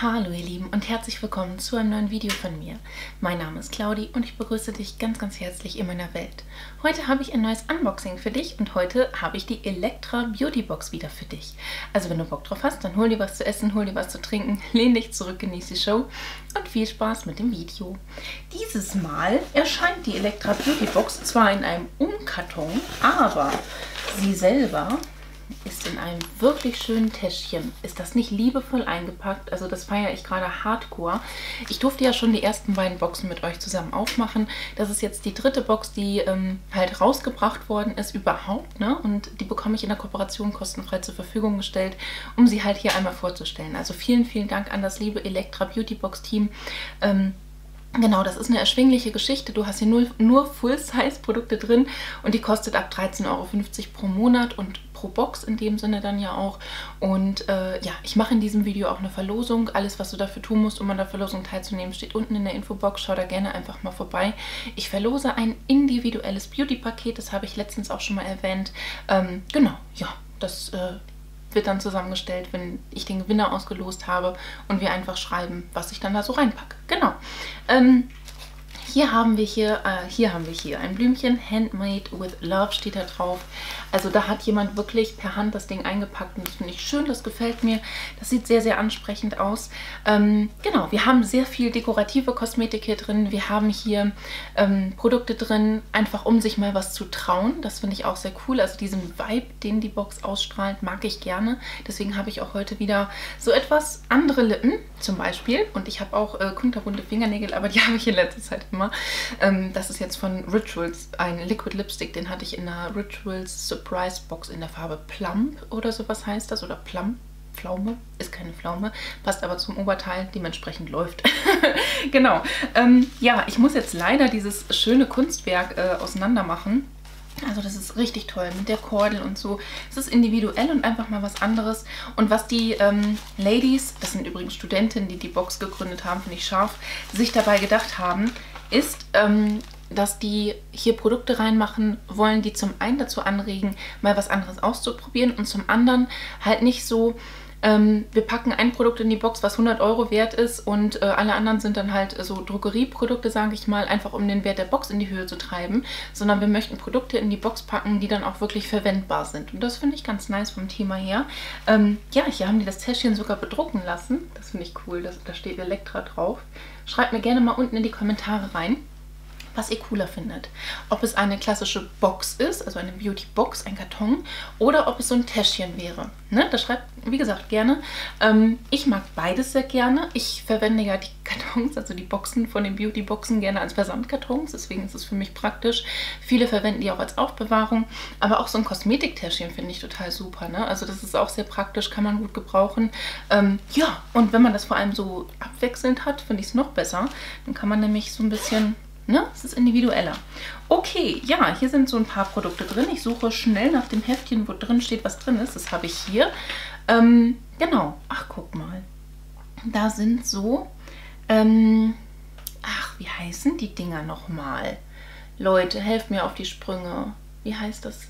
Hallo ihr Lieben und herzlich willkommen zu einem neuen Video von mir. Mein Name ist Claudi und ich begrüße dich ganz ganz herzlich in meiner Welt. Heute habe ich ein neues Unboxing für dich und heute habe ich die Elektra Beauty Box wieder für dich. Also wenn du Bock drauf hast, dann hol dir was zu essen, hol dir was zu trinken, lehn dich zurück, genieß die Show und viel Spaß mit dem Video. Dieses Mal erscheint die Elektra Beauty Box zwar in einem Umkarton, aber sie selber ist in einem wirklich schönen Täschchen. Ist das nicht liebevoll eingepackt? Also das feiere ich gerade hardcore. Ich durfte ja schon die ersten beiden Boxen mit euch zusammen aufmachen. Das ist jetzt die dritte Box, die ähm, halt rausgebracht worden ist überhaupt. Ne? Und die bekomme ich in der Kooperation kostenfrei zur Verfügung gestellt, um sie halt hier einmal vorzustellen. Also vielen, vielen Dank an das liebe Elektra Beauty Box Team. Ähm, Genau, das ist eine erschwingliche Geschichte. Du hast hier nur, nur Full-Size-Produkte drin und die kostet ab 13,50 Euro pro Monat und pro Box in dem Sinne dann ja auch. Und äh, ja, ich mache in diesem Video auch eine Verlosung. Alles, was du dafür tun musst, um an der Verlosung teilzunehmen, steht unten in der Infobox. Schau da gerne einfach mal vorbei. Ich verlose ein individuelles Beauty-Paket, das habe ich letztens auch schon mal erwähnt. Ähm, genau, ja, das... Äh, wird dann zusammengestellt, wenn ich den Gewinner ausgelost habe und wir einfach schreiben, was ich dann da so reinpacke. Genau. Ähm, hier haben wir hier, äh, hier haben wir hier ein Blümchen, Handmade with Love steht da drauf. Also da hat jemand wirklich per Hand das Ding eingepackt und das finde ich schön, das gefällt mir. Das sieht sehr, sehr ansprechend aus. Ähm, genau, wir haben sehr viel dekorative Kosmetik hier drin. Wir haben hier ähm, Produkte drin, einfach um sich mal was zu trauen. Das finde ich auch sehr cool. Also diesen Vibe, den die Box ausstrahlt, mag ich gerne. Deswegen habe ich auch heute wieder so etwas andere Lippen zum Beispiel. Und ich habe auch äh, kunterbunte Fingernägel, aber die habe ich in letzter Zeit immer. Ähm, das ist jetzt von Rituals, ein Liquid Lipstick. Den hatte ich in einer Rituals Surprise Box in der Farbe Plump oder sowas heißt das. Oder Plump. Pflaume, ist keine Pflaume, passt aber zum Oberteil, dementsprechend läuft. genau. Ähm, ja, ich muss jetzt leider dieses schöne Kunstwerk äh, auseinander machen. Also das ist richtig toll mit der Kordel und so. Es ist individuell und einfach mal was anderes. Und was die ähm, Ladies, das sind übrigens Studentinnen, die die Box gegründet haben, finde ich scharf, sich dabei gedacht haben, ist, ähm, dass die hier Produkte reinmachen wollen, die zum einen dazu anregen, mal was anderes auszuprobieren und zum anderen halt nicht so ähm, wir packen ein Produkt in die Box, was 100 Euro wert ist und äh, alle anderen sind dann halt so Drogerieprodukte, sage ich mal, einfach um den Wert der Box in die Höhe zu treiben, sondern wir möchten Produkte in die Box packen, die dann auch wirklich verwendbar sind. Und das finde ich ganz nice vom Thema her. Ähm, ja, hier haben die das Täschchen sogar bedrucken lassen. Das finde ich cool, das, da steht Elektra drauf. Schreibt mir gerne mal unten in die Kommentare rein was ihr cooler findet. Ob es eine klassische Box ist, also eine Beauty Box, ein Karton, oder ob es so ein Täschchen wäre. Ne? Das schreibt, wie gesagt, gerne. Ähm, ich mag beides sehr gerne. Ich verwende ja die Kartons, also die Boxen von den Beauty Boxen gerne als Versandkartons, deswegen ist es für mich praktisch. Viele verwenden die auch als Aufbewahrung, aber auch so ein Kosmetiktäschchen finde ich total super. Ne? Also das ist auch sehr praktisch, kann man gut gebrauchen. Ähm, ja, und wenn man das vor allem so abwechselnd hat, finde ich es noch besser. Dann kann man nämlich so ein bisschen Ne? Es ist individueller. Okay, ja, hier sind so ein paar Produkte drin. Ich suche schnell nach dem Heftchen, wo drin steht, was drin ist. Das habe ich hier. Ähm, genau. Ach, guck mal. Da sind so... Ähm, ach, wie heißen die Dinger nochmal? Leute, helft mir auf die Sprünge. Wie heißt das?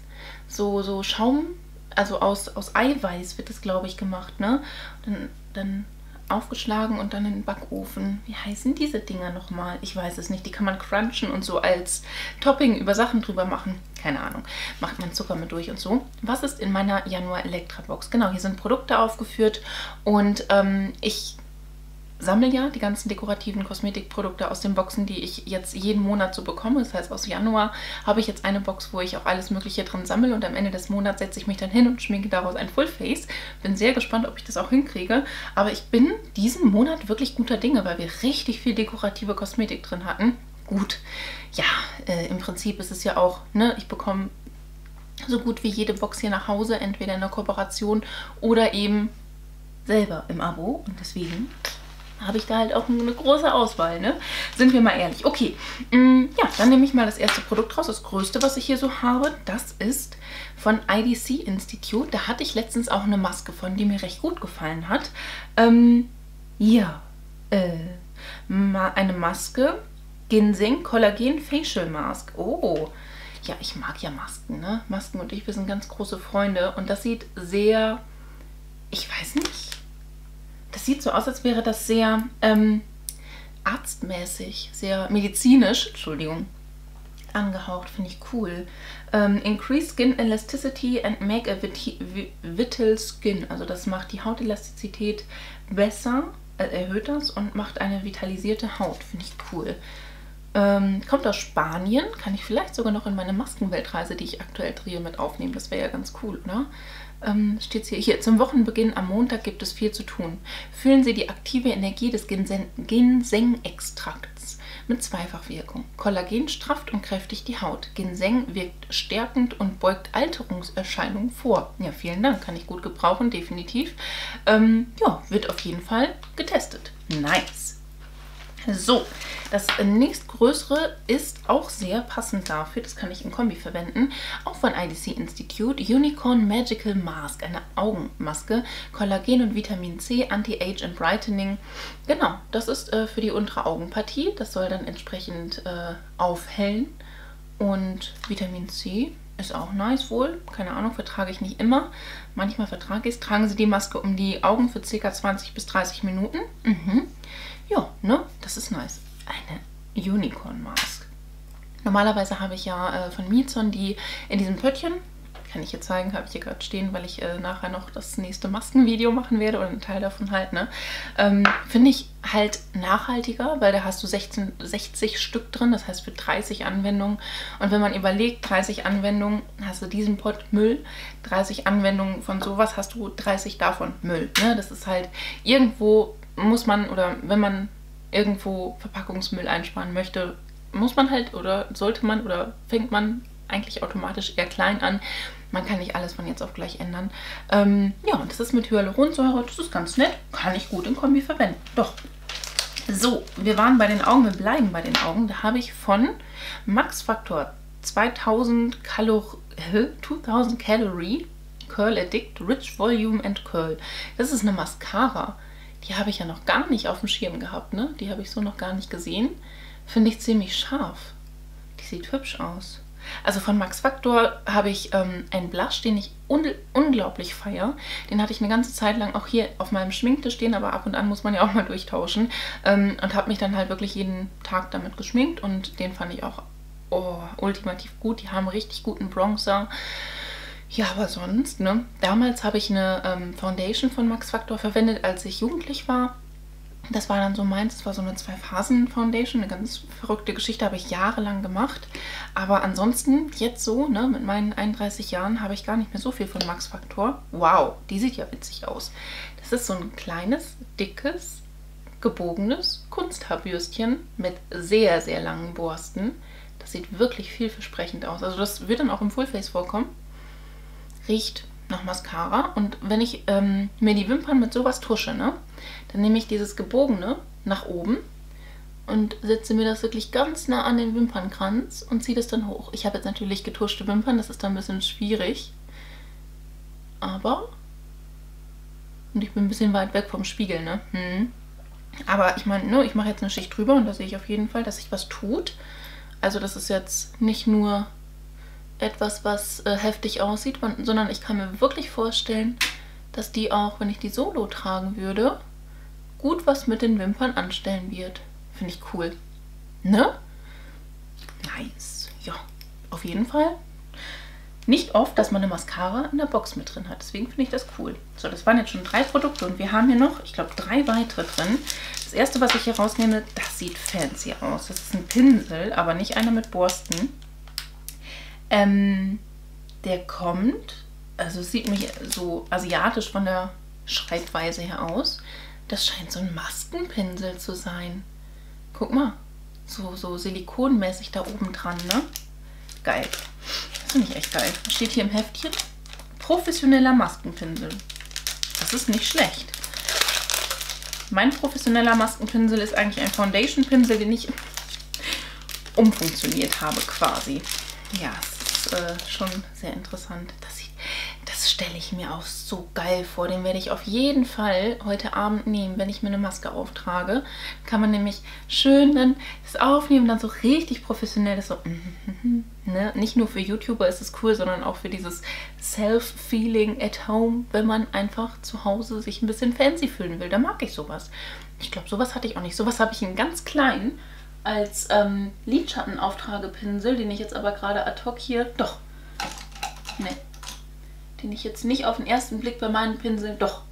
So, so Schaum, also aus, aus Eiweiß wird das, glaube ich, gemacht, ne? Dann, dann aufgeschlagen und dann in den Backofen. Wie heißen diese Dinger nochmal? Ich weiß es nicht. Die kann man crunchen und so als Topping über Sachen drüber machen. Keine Ahnung. Macht man Zucker mit durch und so. Was ist in meiner Januar Elektra Box? Genau, hier sind Produkte aufgeführt und ähm, ich sammle ja die ganzen dekorativen Kosmetikprodukte aus den Boxen, die ich jetzt jeden Monat so bekomme. Das heißt, aus Januar habe ich jetzt eine Box, wo ich auch alles Mögliche drin sammle und am Ende des Monats setze ich mich dann hin und schminke daraus ein Fullface. Bin sehr gespannt, ob ich das auch hinkriege. Aber ich bin diesen Monat wirklich guter Dinge, weil wir richtig viel dekorative Kosmetik drin hatten. Gut, ja, äh, im Prinzip ist es ja auch, ne, ich bekomme so gut wie jede Box hier nach Hause, entweder in der Kooperation oder eben selber im Abo. Und deswegen habe ich da halt auch eine große Auswahl, ne? Sind wir mal ehrlich. Okay, mm, ja, dann nehme ich mal das erste Produkt raus. Das größte, was ich hier so habe, das ist von IDC Institute. Da hatte ich letztens auch eine Maske von, die mir recht gut gefallen hat. Ähm, ja, äh, eine Maske, Ginseng Collagen Facial Mask. Oh, ja, ich mag ja Masken, ne? Masken und ich, wir sind ganz große Freunde. Und das sieht sehr, ich weiß nicht, sieht so aus, als wäre das sehr ähm, arztmäßig, sehr medizinisch, Entschuldigung, angehaucht. Finde ich cool. Um, increase Skin Elasticity and make a vital skin. Also das macht die Hautelastizität besser, äh, erhöht das und macht eine vitalisierte Haut. Finde ich cool. Ähm, kommt aus Spanien. Kann ich vielleicht sogar noch in meine Maskenweltreise, die ich aktuell drehe, mit aufnehmen. Das wäre ja ganz cool, oder? Ähm, steht hier, hier. Zum Wochenbeginn am Montag gibt es viel zu tun. Fühlen Sie die aktive Energie des Ginseng-Extrakts mit Zweifachwirkung. Kollagen strafft und kräftigt die Haut. Ginseng wirkt stärkend und beugt Alterungserscheinungen vor. Ja, vielen Dank. Kann ich gut gebrauchen, definitiv. Ähm, ja, wird auf jeden Fall getestet. Nice. So, das nächstgrößere ist auch sehr passend dafür, das kann ich im Kombi verwenden, auch von IDC Institute, Unicorn Magical Mask, eine Augenmaske, Kollagen und Vitamin C, Anti-Age and Brightening. Genau, das ist äh, für die untere Augenpartie, das soll dann entsprechend äh, aufhellen und Vitamin C ist auch nice wohl. Keine Ahnung, vertrage ich nicht immer. Manchmal vertrage ich es. Tragen Sie die Maske um die Augen für ca. 20 bis 30 Minuten. Mhm. Ja, ne? Das ist nice. Eine Unicorn Mask. Normalerweise habe ich ja äh, von Mizon die in diesem Pöttchen. Kann ich hier zeigen, habe ich hier gerade stehen, weil ich äh, nachher noch das nächste Maskenvideo machen werde oder einen Teil davon halt, ne? Ähm, Finde ich halt nachhaltiger, weil da hast du 16, 60 Stück drin, das heißt für 30 Anwendungen. Und wenn man überlegt, 30 Anwendungen hast du diesen Pott Müll, 30 Anwendungen von sowas hast du 30 davon Müll. Ne? Das ist halt irgendwo muss man oder wenn man irgendwo Verpackungsmüll einsparen möchte, muss man halt oder sollte man oder fängt man eigentlich automatisch eher klein an. Man kann nicht alles von jetzt auf gleich ändern. Ähm, ja, und das ist mit Hyaluronsäure, das ist ganz nett. Kann ich gut im Kombi verwenden. Doch. So, wir waren bei den Augen, wir bleiben bei den Augen. Da habe ich von Max Factor 2000 Kalor 2000 Calorie Curl Addict Rich Volume and Curl. Das ist eine Mascara die habe ich ja noch gar nicht auf dem Schirm gehabt, ne? Die habe ich so noch gar nicht gesehen. Finde ich ziemlich scharf. Die sieht hübsch aus. Also von Max Factor habe ich ähm, einen Blush, den ich un unglaublich feiere. Den hatte ich eine ganze Zeit lang auch hier auf meinem Schminktisch stehen, aber ab und an muss man ja auch mal durchtauschen. Ähm, und habe mich dann halt wirklich jeden Tag damit geschminkt und den fand ich auch oh, ultimativ gut. Die haben richtig guten Bronzer. Ja, aber sonst, ne? Damals habe ich eine ähm, Foundation von Max Factor verwendet, als ich jugendlich war. Das war dann so meins, das war so eine Zwei-Phasen-Foundation, eine ganz verrückte Geschichte, habe ich jahrelang gemacht. Aber ansonsten, jetzt so, ne, mit meinen 31 Jahren, habe ich gar nicht mehr so viel von Max Factor. Wow, die sieht ja witzig aus. Das ist so ein kleines, dickes, gebogenes Kunsthaarbürstchen mit sehr, sehr langen Borsten. Das sieht wirklich vielversprechend aus. Also das wird dann auch im Fullface vorkommen riecht nach Mascara. Und wenn ich ähm, mir die Wimpern mit sowas tusche, ne, dann nehme ich dieses gebogene nach oben und setze mir das wirklich ganz nah an den Wimpernkranz und ziehe das dann hoch. Ich habe jetzt natürlich getuschte Wimpern, das ist dann ein bisschen schwierig. Aber... Und ich bin ein bisschen weit weg vom Spiegel, ne? Hm. Aber ich meine, ne, ich mache jetzt eine Schicht drüber und da sehe ich auf jeden Fall, dass sich was tut. Also das ist jetzt nicht nur etwas, was äh, heftig aussieht, sondern ich kann mir wirklich vorstellen, dass die auch, wenn ich die solo tragen würde, gut was mit den Wimpern anstellen wird. Finde ich cool. Ne? Nice. Ja, auf jeden Fall. Nicht oft, dass man eine Mascara in der Box mit drin hat. Deswegen finde ich das cool. So, das waren jetzt schon drei Produkte und wir haben hier noch, ich glaube, drei weitere drin. Das erste, was ich hier rausnehme, das sieht fancy aus. Das ist ein Pinsel, aber nicht einer mit Borsten. Ähm, der kommt, also sieht mich so asiatisch von der Schreibweise her aus. Das scheint so ein Maskenpinsel zu sein. Guck mal, so, so silikonmäßig da oben dran, ne? Geil. Das finde ich echt geil. Steht hier im Heftchen? Professioneller Maskenpinsel. Das ist nicht schlecht. Mein professioneller Maskenpinsel ist eigentlich ein Foundation-Pinsel, den ich umfunktioniert habe quasi. Ja, äh, schon sehr interessant. Das das stelle ich mir auch so geil vor. Den werde ich auf jeden Fall heute Abend nehmen, wenn ich mir eine Maske auftrage. Kann man nämlich schön dann das aufnehmen, dann so richtig professionell das so. Ne? Nicht nur für YouTuber ist es cool, sondern auch für dieses Self-Feeling at home, wenn man einfach zu Hause sich ein bisschen fancy fühlen will. Da mag ich sowas. Ich glaube, sowas hatte ich auch nicht. Sowas habe ich in ganz klein als ähm, Lidschattenauftragepinsel, den ich jetzt aber gerade ad hoc hier. Doch. Ne, den ich jetzt nicht auf den ersten Blick bei meinen Pinseln, doch.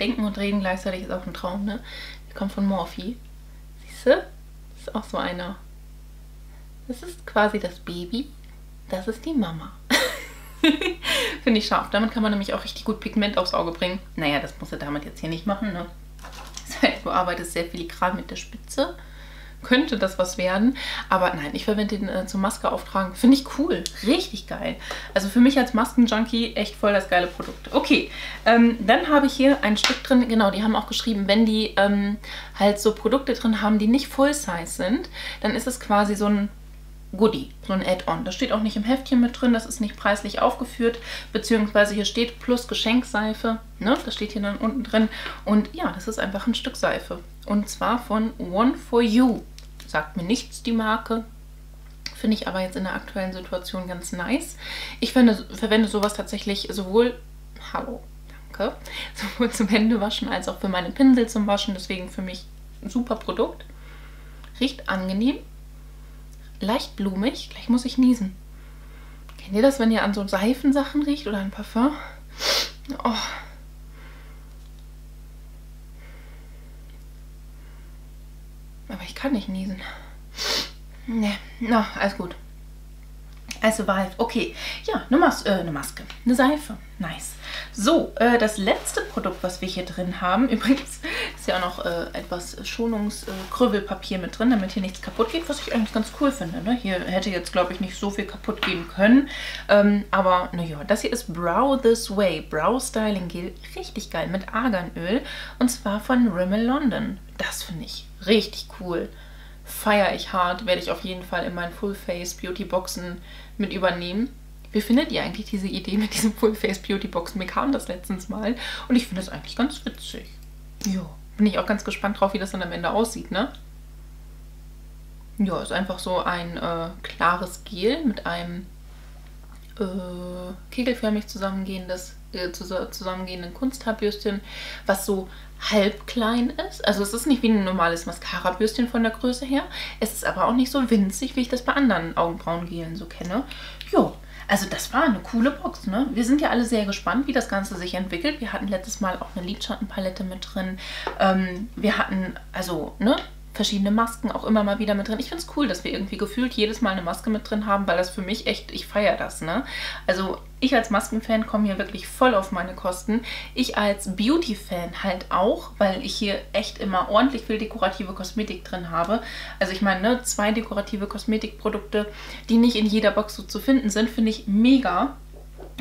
Denken und reden gleichzeitig ist auch ein Traum, ne? Der kommt von Morphe. Siehst du? Das ist auch so einer. Das ist quasi das Baby. Das ist die Mama. Finde ich scharf. Damit kann man nämlich auch richtig gut Pigment aufs Auge bringen. Naja, das musst du damit jetzt hier nicht machen, ne? Du arbeitest sehr filigran mit der Spitze könnte das was werden. Aber nein, ich verwende den äh, zum Maske auftragen. Finde ich cool. Richtig geil. Also für mich als Maskenjunkie echt voll das geile Produkt. Okay, ähm, dann habe ich hier ein Stück drin. Genau, die haben auch geschrieben, wenn die ähm, halt so Produkte drin haben, die nicht Full-Size sind, dann ist es quasi so ein Goodie, so ein Add-on. Das steht auch nicht im Heftchen mit drin, das ist nicht preislich aufgeführt, beziehungsweise hier steht plus Geschenkseife, ne? das steht hier dann unten drin. Und ja, das ist einfach ein Stück Seife. Und zwar von One for You. Sagt mir nichts die Marke. Finde ich aber jetzt in der aktuellen Situation ganz nice. Ich finde, verwende sowas tatsächlich sowohl, hallo, danke, sowohl zum Händewaschen als auch für meine Pinsel zum Waschen. Deswegen für mich ein super Produkt. Riecht angenehm. Leicht blumig. Gleich muss ich niesen. Kennt ihr das, wenn ihr an so Seifensachen riecht oder ein Parfum? Oh. Aber ich kann nicht niesen. Ne, na, alles gut. Also Valve, okay. Ja, eine, Mas äh, eine Maske, eine Seife, nice. So, äh, das letzte Produkt, was wir hier drin haben, übrigens ist ja auch noch äh, etwas Schonungskrübelpapier mit drin, damit hier nichts kaputt geht, was ich eigentlich ganz cool finde. Ne? Hier hätte jetzt, glaube ich, nicht so viel kaputt gehen können. Ähm, aber naja, das hier ist Brow This Way, Brow Styling Gel, richtig geil, mit Arganöl und zwar von Rimmel London. Das finde ich richtig cool feiere ich hart, werde ich auf jeden Fall in meinen Full-Face Beauty Boxen mit übernehmen. Wie findet ihr eigentlich diese Idee mit diesen Full-Face Beauty Boxen? Mir kam das letztens mal und ich finde das eigentlich ganz witzig. Ja, bin ich auch ganz gespannt drauf, wie das dann am Ende aussieht, ne? Ja, ist einfach so ein äh, klares Gel mit einem äh, kegelförmig zusammengehendes, äh, zusammengehenden Kunsthaarbürstchen, was so halb klein ist. Also es ist nicht wie ein normales Mascara-Bürstchen von der Größe her. Es ist aber auch nicht so winzig, wie ich das bei anderen Augenbrauengelen so kenne. Jo, also das war eine coole Box, ne? Wir sind ja alle sehr gespannt, wie das Ganze sich entwickelt. Wir hatten letztes Mal auch eine Lidschattenpalette mit drin. Ähm, wir hatten, also, ne? Verschiedene Masken auch immer mal wieder mit drin. Ich finde es cool, dass wir irgendwie gefühlt jedes Mal eine Maske mit drin haben, weil das für mich echt, ich feiere das, ne? Also ich als Maskenfan komme hier wirklich voll auf meine Kosten. Ich als Beauty-Fan halt auch, weil ich hier echt immer ordentlich viel dekorative Kosmetik drin habe. Also ich meine, ne, zwei dekorative Kosmetikprodukte, die nicht in jeder Box so zu finden sind, finde ich mega.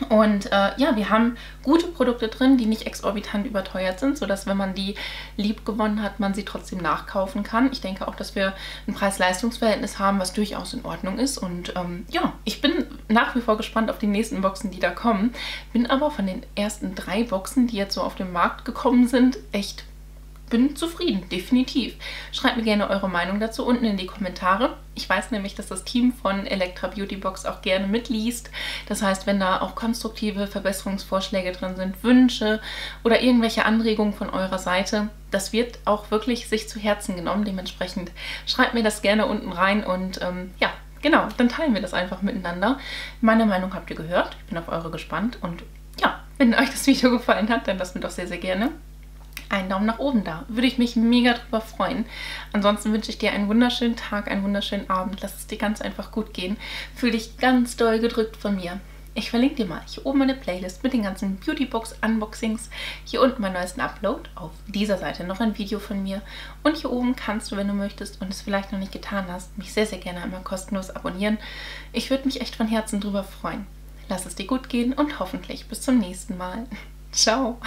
Und äh, ja, wir haben gute Produkte drin, die nicht exorbitant überteuert sind, sodass, wenn man die lieb gewonnen hat, man sie trotzdem nachkaufen kann. Ich denke auch, dass wir ein Preis-Leistungs-Verhältnis haben, was durchaus in Ordnung ist. Und ähm, ja, ich bin nach wie vor gespannt auf die nächsten Boxen, die da kommen. Bin aber von den ersten drei Boxen, die jetzt so auf den Markt gekommen sind, echt bin zufrieden, definitiv. Schreibt mir gerne eure Meinung dazu unten in die Kommentare. Ich weiß nämlich, dass das Team von Elektra Beauty Box auch gerne mitliest. Das heißt, wenn da auch konstruktive Verbesserungsvorschläge drin sind, Wünsche oder irgendwelche Anregungen von eurer Seite, das wird auch wirklich sich zu Herzen genommen. Dementsprechend schreibt mir das gerne unten rein und ähm, ja, genau, dann teilen wir das einfach miteinander. Meine Meinung habt ihr gehört. Ich bin auf eure gespannt und ja, wenn euch das Video gefallen hat, dann lasst mir doch sehr, sehr gerne einen Daumen nach oben da. Würde ich mich mega drüber freuen. Ansonsten wünsche ich dir einen wunderschönen Tag, einen wunderschönen Abend. Lass es dir ganz einfach gut gehen. Fühl dich ganz doll gedrückt von mir. Ich verlinke dir mal hier oben meine Playlist mit den ganzen Beautybox-Unboxings. Hier unten meinen neuesten Upload. Auf dieser Seite noch ein Video von mir. Und hier oben kannst du, wenn du möchtest und es vielleicht noch nicht getan hast, mich sehr, sehr gerne einmal kostenlos abonnieren. Ich würde mich echt von Herzen drüber freuen. Lass es dir gut gehen und hoffentlich bis zum nächsten Mal. Ciao!